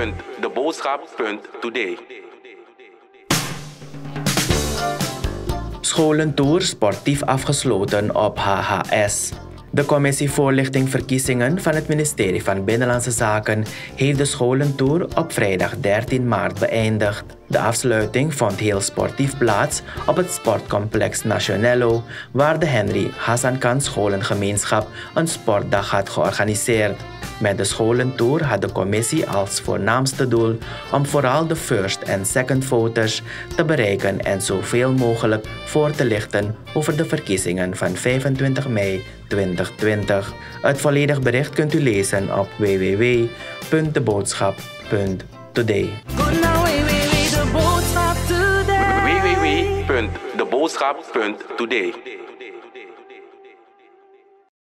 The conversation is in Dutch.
www.deboodschap.today. Scholentour sportief afgesloten op HHS. De commissie voorlichting verkiezingen van het ministerie van Binnenlandse Zaken heeft de scholentour op vrijdag 13 maart beëindigd. De afsluiting vond heel sportief plaats op het sportcomplex Nationello, waar de Henry Hassankan Scholengemeenschap een sportdag had georganiseerd. Met de scholentour had de commissie als voornaamste doel om vooral de first en second voters te bereiken en zoveel mogelijk voor te lichten over de verkiezingen van 25 mei 2020. Het volledig bericht kunt u lezen op www.deboodschap.today. www.deboodschap.today.